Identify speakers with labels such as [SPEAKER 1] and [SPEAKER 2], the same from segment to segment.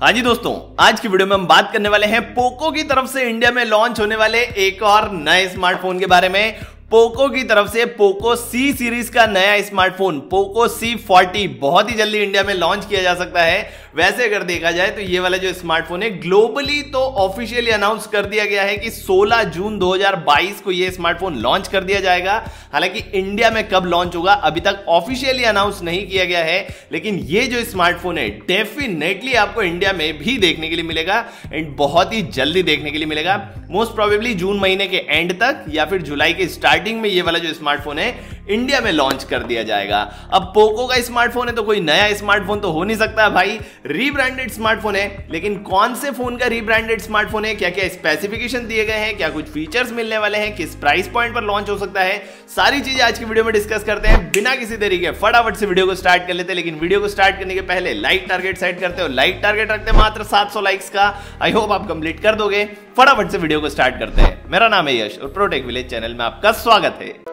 [SPEAKER 1] हाँ जी दोस्तों, आज की वीडियो में हम बात करने वाले हैं पोको की तरफ़ से इंडिया में लॉन्च होने वाले एक और नए स्मार्टफ़ोन के बारे में। पोको की तरफ़ से पोको सी सीरीज़ का नया स्मार्टफ़ोन पोको सी फोर्टी बहुत ही जल्दी इंडिया में लॉन्च किया जा सकता है। वैसे अगर देखा जाए तो ये वाला जो स्मार्टफ़ोन है ग्लोबली तो ऑफिशियली अनाउंस कर दिया गया है कि 16 जून 2022 को ये स्मार्टफ़ोन लॉन्च कर दिया जाएगा। हालाँकि इंडिया में कब लॉन्च होगा, अभी तक ऑफिशियली अनाउंस नहीं किया गया है, लेकिन ये जो स्मार्टफ़ोन है डेफिनेटली आपको इंडिया में भी देखने के लिए मिलेगा एंड बहुत ही जल्दी देखने के लिए मिलेगा। मोस्ट प्रोबेबली जून महीने के एंड तक या फिर जुलाई के स्टार्टिंग में ये वाला जो स्मार्टफ़ोन है इंडिया में लॉन्च कर दिया जाएगा। अब पोको का स्मार्टफ़ोन है तो कोई नया स्मार्टफ़ोन तो हो नहीं सकता भाई। रीब्रांडेड स्मार्टफ़ोन है, लेकिन कौन से फ़ोन का रीब्रांडेड स्मार्टफ़ोन है? क्या क्या स्पेसिफिकेशन दिए गए हैं? क्या कुछ फीचर्स मिलने वाले हैं? किस प्राइस पॉइंट पर लॉन्च हो सकता है? सारी चीज़ें आज की वीडियो में डिस्कस करते हैं। बिना किसी तरीके फटाफट से वीडियो को स्टार्ट कर लेते हैं, लेकिन वीडियो को स्टार्ट करने के पहले लाइक टारगेट सेट करते हो लाइक टारगेट रखते हैं मात्र 700 लाइक्स का। आई होप आप कंप्लीट कर दोगे। फटाफट से वीडियो को स्टार्ट करते हैं। मेरा नाम है यश और प्रोटेक विलेज चैनल में आपका स्वागत है।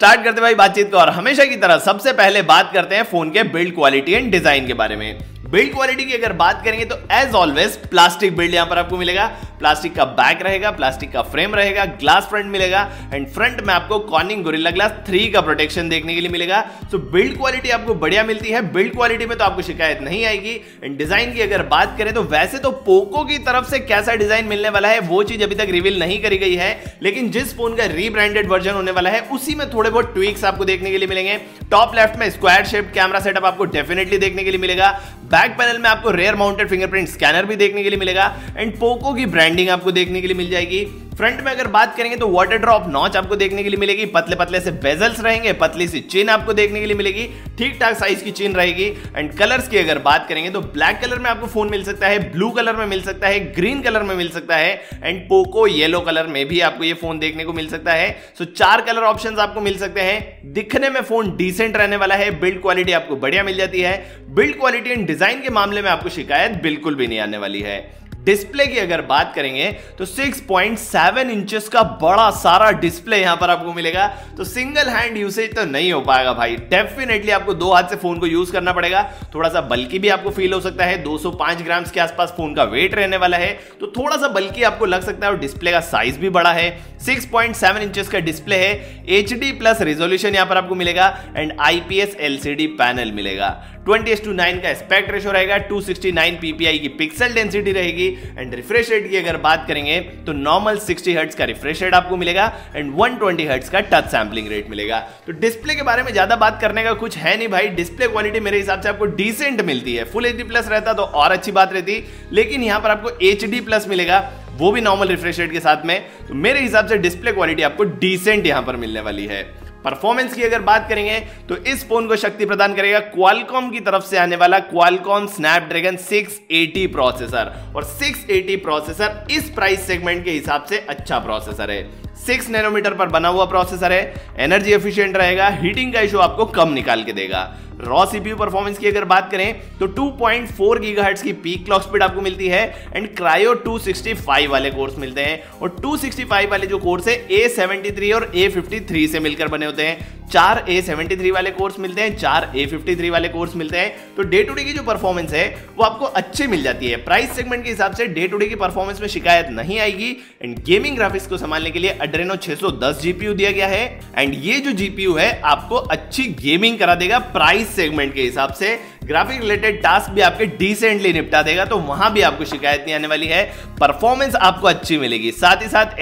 [SPEAKER 1] स्टार्ट करते भाई बातचीत को, और हमेशा की तरह सबसे पहले बात करते हैं फ़ोन के बिल्ड क्वालिटी एंड डिज़ाइन के बारे में। बिल्ड क्वालिटी की अगर बात करेंगे तो एज ऑलवेज प्लास्टिक बिल्ड यहाँ पर आपको मिलेगा। प्लास्टिक का बैक रहेगा, प्लास्टिक का फ्रेम रहेगा, ग्लास फ्रंट मिलेगा एंड फ्रंट में आपको कॉर्निंग गोरिल्ला ग्लास थ्री का प्रोटेक्शन देखने के लिए मिलेगा। सो बिल्ड क्वालिटी आपको बढ़िया मिलती है। बिल्ड क्वालिटी में तो आपको शिकायत नहीं आएगी। एंड डिज़ाइन की अगर बात करें तो वैसे तो पोको की तरफ़ से कैसा डिज़ाइन मिलने वाला है, वो चीज़ अभी तक रिवील नहीं करी गई है। लेकिन जिस फ़ोन का रीब्रांडेड वर्जन होने वाला है, उसी में थोड़े बहुत ट्विक्स आपको देखने के लिए मिलेंगे। टॉप लेफ़्ट में स्क्वायर शेप कैमरा सेटअप आपको डेफिनेटली देखने के लिए मिलेगा। बैक पैनल में आपको रेयर माउंटेड फिंगरप्रिंट स्कैनर भी देखने के लिए मिलेगा। एंड पोको की ब्रांडिंग आपको देखने के लिए मिल जाएगी। फ्रंट में अगर बात करेंगे तो वाटर ड्रॉप नॉच आपको देखने के लिए मिलेगी। पतले पतले से बेजल्स रहेंगे, पतली सी चेन आपको देखने के लिए मिलेगी। ठीक ठाक साइज़ की चेन रहेगी। एंड कलर्स की अगर बात करेंगे तो ब्लैक कलर में आपको फ़ोन मिल सकता है ब्लू कलर में मिल सकता है ग्रीन कलर में मिल सकता है। एंड पोको येलो कलर में भी आपको ये फ़ोन देखने को मिल सकता है। सो चार कलर ऑप्शन आपको मिल सकते हैं। दिखने में फ़ोन डिसेंट रहने वाला है। बिल्ड क्वालिटी आपको बढ़िया मिल जाती है। बिल्ड क्वालिटी एंड डिज़ाइन के मामले में आपको शिकायत बिल्कुल भी नहीं आने वाली है। डिस्प्ले की अगर बात करेंगे तो 6.7 इंचेस का बड़ा सारा डिस्प्ले यहाँ पर आपको मिलेगा। तो सिंगल हैंड यूसेज तो नहीं हो पाएगा भाई। डेफिनेटली आपको दो हाथ से फ़ोन को यूज़ करना पड़ेगा। थोड़ा सा बल्कि भी आपको फील हो सकता है। 205 ग्राम के आसपास फ़ोन का वेट रहने वाला है। तो थोड़ा सा बल्कि आपको लग सकता है और डिस्प्ले का साइज़ भी बड़ा है। 6.7 इंचेस का डिस्प्ले है। एच डी प्लस रेजोल्यूशन यहाँ पर आपको मिलेगा एंड आईपीएस एलसीडी पैनल मिलेगा। 20 एस टू नाइन का स्पेक्ट रेशो रहेगा 269 पीपीआई की पिक्सल डेंसिटी रहेगी एंड रिफ्रेश रेट की अगर बात करेंगे तो नॉर्मल 60 हर्ट्स का रिफ्रेश रेट आपको मिलेगा एंड 120 हर्ट्ज का टच सैम्पलिंग रेट मिलेगा। तो डिस्प्ले के बारे में ज़्यादा बात करने का कुछ है नहीं भाई। डिस्प्ले क्वालिटी मेरे हिसाब से आपको डिसेंट मिलती है। फुल एचडी प्लस रहता तो और अच्छी बात रहती। लेकिन यहाँ पर आपको एचडी प्लस मिलेगा। वो भी नॉर्मल रिफ्रेश रेट के साथ में तो मेरे हिसाब से डिस्प्ले क्वालिटी आपको डिसेंट यहाँ पर मिलने वाली है। परफॉर्मेंस की अगर बात करेंगे तो इस फ़ोन को शक्ति प्रदान करेगा क्वालकॉम की तरफ़ से आने वाला क्वालकॉम स्नैपड्रैगन 680 प्रोसेसर और 680 प्रोसेसर इस प्राइस सेगमेंट के हिसाब से अच्छा प्रोसेसर है। सिक्स नैनोमीटर पर बना हुआ प्रोसेसर है एनर्जी एफिशिएंट रहेगा हीटिंग का इशू आपको कम निकाल के देगा। रॉ सीपीयू परफॉर्मेंस की अगर बात करें तो 2.4 गीगाहर्ट्ज की पीक क्लॉक स्पीड आपको मिलती है एंड क्रायो 265 वाले कोर्स मिलते हैं। और 265 वाले जो कोर्स है A73 और A53 से मिलकर बने होते हैं। चार A73 वाले कोर्स मिलते हैं, चार A53 वाले कोर्स मिलते हैं। तो डे टू डे की जो परफॉर्मेंस है, वो आपको अच्छी मिल जाती है। प्राइस सेगमेंट के हिसाब से डे टू डे की परफॉर्मेंस में शिकायत नहीं आएगी। एंड गेमिंग ग्राफिक्स को संभालने के लिए अड्रेनो 610 जीपीयू दिया गया है। एंड ये जो जीपीयू है, आपको अच्छी गेमिंग करा देगा। प्राइस सेगमेंट के हिसाब से ग्राफिक रिलेटेड टास्क भी आपके डिसेंटली निपटा देगा तो वहाँ भी आपको शिकायत नहीं आने वाली है। परफॉर्मेंस आपको अच्छी मिलेगी। साथ ही साथ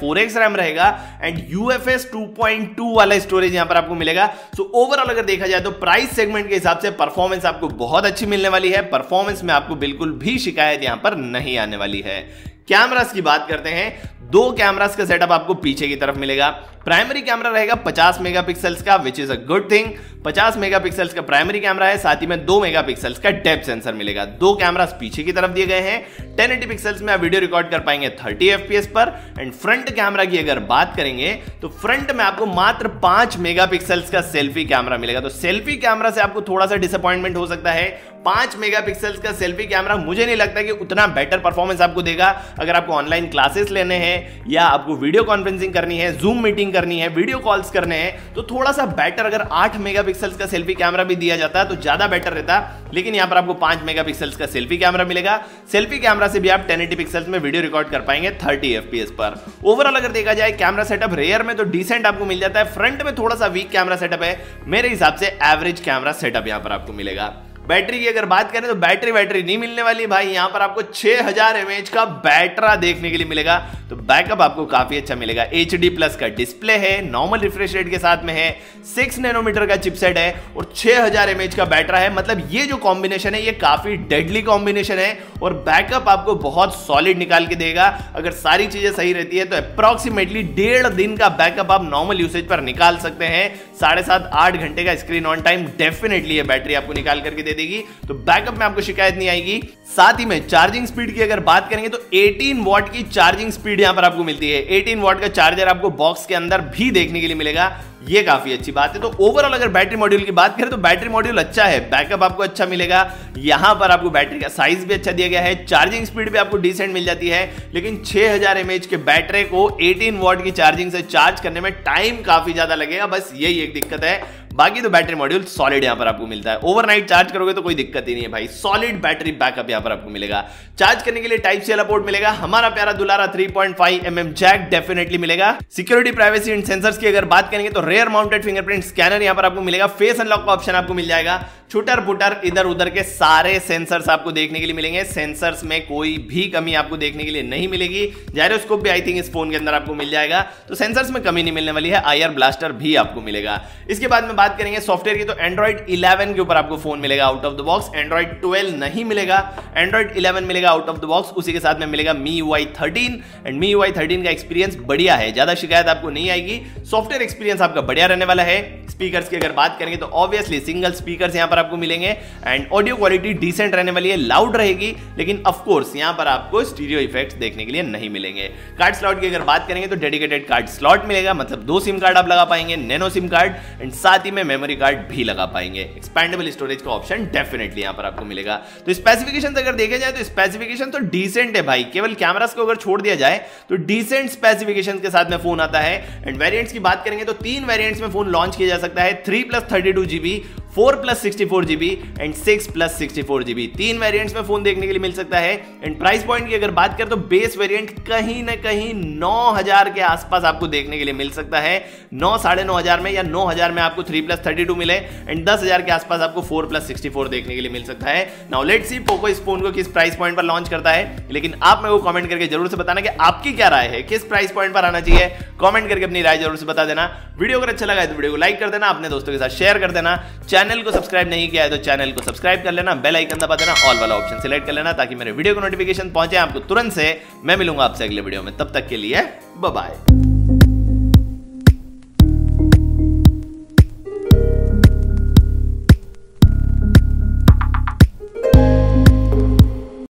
[SPEAKER 1] 4x रैम रहेगा एंड यूएफएस 2.2 वाला स्टोरेज यहाँ पर आपको मिलेगा। सो so, ओवरऑल अगर देखा जाए तो प्राइस सेगमेंट के हिसाब से परफॉर्मेंस आपको बहुत अच्छी मिलने वाली है। परफॉर्मेंस में आपको बिल्कुल भी शिकायत यहाँ पर नहीं आने वाली है। कैमरास की बात करते हैं। दो कैमरास का सेटअप आपको पीछे की तरफ़ मिलेगा। प्राइमरी कैमरा रहेगा 50 मेगापिक्सल्स का which is a good thing 50 megapixels का प्राइमरी कैमरा है, साथ ही में 2 मेगापिक्सल्स का डेप्थ सेंसर मिलेगा। दो कैमरास पीछे की तरफ़ दिए गए हैं। 1080 पिक्सल्स में आप वीडियो रिकॉर्ड कर पाएँगे 30 एफपीएस पर। एंड फ्रंट कैमरा की अगर बात करेंगे तो फ्रंट में आपको मात्र 5 मेगापिक्सल्स का सेल्फी कैमरा मिलेगा। तो सेल्फी कैमरा से आपको थोड़ा सा डिसअपॉइंटमेंट हो सकता है। पाँच मेगापिक्सल्स का सेल्फी कैमरा मुझे नहीं लगता कि उतना बेटर परफॉर्मेंस आपको देगा। अगर आपको ऑनलाइन क्लासेस लेने हैं, या आपको वीडियो कॉन्फ्रेंसिंग करनी है जूम मीटिंग करनी है वीडियो कॉल्स करने हैं तो थोड़ा सा बेटर अगर 8 मेगापिक्सल्स का सेल्फी कैमरा भी दिया जाता तो ज़्यादा बेटर रहता लेकिन यहाँ पर आपको पाँच मेगापिक्सल्स का सेल्फी कैमरा मिलेगा। सेल्फी कैमरा से भी आप टेन एटी पिक्सल्स में वीडियो रिकॉर्ड कर पाएँगे थर्टी एफ़ पर। ओवरऑल अगर देखा जाए कैमरा सेटअप रेयर में तो डिसेंट आपको मिल जाता है। फ्रंट में थोड़ा सा वीक कैमरा सेटअप है। मेरे हिसाब से एवरेज कैमरा सेटअप यहाँ पर आपको मिलेगा। बैटरी की अगर बात करें तो बैटरी बैटरी नहीं मिलने वाली भाई। यहाँ पर आपको 6000 हज़ार का बैटरा देखने के लिए मिलेगा। तो बैकअप आपको काफ़ी अच्छा मिलेगा। एच प्लस का डिस्प्ले है नॉर्मल रिफ्रेश रेट के साथ में है सिक्स नैनोमीटर का चिपसेट है और 6000 हज़ार का बैटरा है। मतलब ये जो कॉम्बिनेशन है, ये काफ़ी डेडली कॉम्बिनेशन है और बैकअप आपको बहुत सॉलिड निकाल के देगा। अगर सारी चीज़ें सही रहती है तो अप्रोक्सीमेटली डेढ़ दिन का बैकअप आप नॉर्मल यूसेज पर निकाल सकते हैं। साढ़े सात आठ घंटे का स्क्रीन ऑन टाइम डेफिनेटली ये बैटरी आपको निकाल करके दे देगी तो बैकअप में आपको शिकायत नहीं आएगी। साथ ही में चार्जिंग स्पीड की अगर बात करेंगे तो 18 वॉट की चार्जिंग स्पीड यहाँ पर आपको मिलती है। 18 वॉट का चार्जर आपको बॉक्स के अंदर भी देखने के लिए मिलेगा। ये काफ़ी अच्छी बात है। तो ओवरऑल अगर बैटरी मॉड्यूल की बात करें तो बैटरी मॉड्यूल अच्छा है। बैकअप आपको अच्छा मिलेगा। यहाँ पर आपको बैटरी का साइज़ भी अच्छा दिया गया है। चार्जिंग स्पीड भी आपको डिसेंट मिल जाती है। लेकिन 6000 हज़ार के बैटरी को 18 वॉट की चार्जिंग से चार्ज करने में टाइम काफ़ी ज़्यादा लगेगा। बस यही एक दिक्कत है। बाकी तो बैटरी मॉड्यूल सॉलिड यहाँ पर आपको मिलता है। ओवरनाइट चार्ज करोगे तो कोई दिक्कत ही नहीं है भाई। सॉलिड बैटरी बैकअप यहाँ पर आपको मिलेगा। चार्ज करने के लिए टाइप सी पोर्ट मिलेगा। हमारा प्यारा दुलारा 3.5 पॉइंट mm जैक डेफिनेटली मिलेगा। सिक्योरिटी प्राइवेसी एंड सेंसर्स की अगर बात करेंगे तो रेयर माउंटेड फिंगरप्रिंट स्कैनर यहाँ पर आपको मिलेगा। फेस अनलॉक का ऑप्शन आपको मिल जाएगा। छुटर पुटर इधर उधर के सारे सेंसर्स आपको देखने के लिए मिलेंगे। सेंसर्स में कोई भी कमी आपको देखने के लिए नहीं मिलेगी। जायरोस्कोप भी आई थिंक इस फ़ोन के अंदर आपको मिल जाएगा। तो सेंसर्स में कमी नहीं मिलने वाली है आईआर ब्लास्टर भी आपको मिलेगा। इसके बाद में बात करेंगे सॉफ्टवेयर की तो एंड्रॉइड 11 के ऊपर आपको फ़ोन मिलेगा out of the box Android 12 नहीं मिलेगा। एंड्रॉइड 11 मिलेगा आउट ऑफ़ द बॉक्स उसी के साथ में मिलेगा MIUI thirteen and MIUI thirteen का एक्सपीरियंस बढ़िया है। ज़्यादा शिकायत आपको नहीं आएगी। सॉफ्टवेयर एक्सपीरियंस आपका बढ़िया रहने वाला है। स्पीकर्स की अगर बात करेंगे तो ऑब्वियसली सिंगल स्पीकर्स यहाँ पर आपको मिलेंगे। एंड ऑडियो क्वालिटी डिसेंट रहने वाली है लाउड रहेगी, लेकिन ऑफकोर्स यहाँ पर आपको स्टीरियो इफ़ेक्ट देखने के लिए नहीं मिलेंगे। कार्ड स्लॉट की अगर बात करेंगे तो डेडिकेटेड कार्ड स्लॉट मिलेगा मतलब दो सिम कार्ड आप लगा पाएँगे नैनो सिम कार्ड एंड साथ ही में मेमोरी कार्ड भी लगा पाएँगे। एक्सपेंडेबल स्टोरेज का ऑप्शन डेफिनेटली यहाँ पर आपको मिलेगा। तो स्पेसिफिकेशन अगर देखे जाए तो स्पेसिफिकेशन तो डिसेंट है भाई। केवल कैमरास को अगर छोड़ दिया जाए तो डिसेंट स्पेसिफिकेशन के साथ में फ़ोन आता है। एंड वेरियंट्स की बात करेंगे तो तीन वेरियंट्स में फ़ोन लॉन्च किया जा सकता है three plus thirty two GB four plus sixty four GB and six plus sixty four GB. तीन वेरियंट्स में फ़ोन देखने के लिए मिल सकता है। एंड प्राइस पॉइंट की अगर बात करें तो बेस वेरियंट कहीं ना कहीं नौ हज़ार के आसपास आपको देखने के लिए मिल सकता है। नौ, साढ़े नौ हज़ार में या नौ हज़ार में आपको थ्री प्लस थर्टी टू मिले एंड दस हज़ार के आसपास आपको फोर प्लस सिक्सटी फोर देखने के लिए मिल सकता है। नाउ लेट सी पोको इस फ़ोन को किस प्राइस पॉइंट पर लॉन्च करता है। लेकिन आप मेरे को कमेंट करके ज़रूर से बताना कि आपकी क्या राय है, किस प्राइस पॉइंट पर आना चाहिए। कमेंट करके अपनी राय ज़रूर से बता देना। वीडियो अगर अच्छा लगा है तो वीडियो को लाइक कर देना, अपने दोस्तों के साथ शेयर कर देना। चैनल को सब्सक्राइब नहीं किया है तो चैनल को सब्सक्राइब कर लेना, बेल आइकन दबा देना ऑल वाला ऑप्शन सिलेक्ट कर लेना ताकि मेरे वीडियो को नोटिफिकेशन पहुँचे। आपको तुरंत से मैं मिलूँगा आपसे अगले वीडियो में। तब तक के लिए बाय